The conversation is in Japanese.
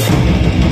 ます。